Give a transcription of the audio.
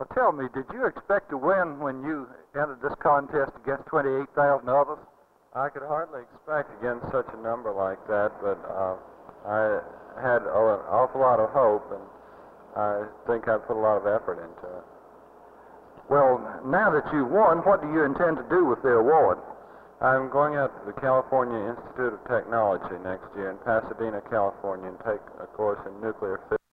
Well, tell me, did you expect to win when you entered this contest against 28,000 others? I could hardly expect against such a number like that, but uh, I had oh, an awful lot of hope, and I think I put a lot of effort into it. Well, now that you've won, what do you intend to do with the award? I'm going out to the California Institute of Technology next year in Pasadena, California, and take a course in nuclear physics.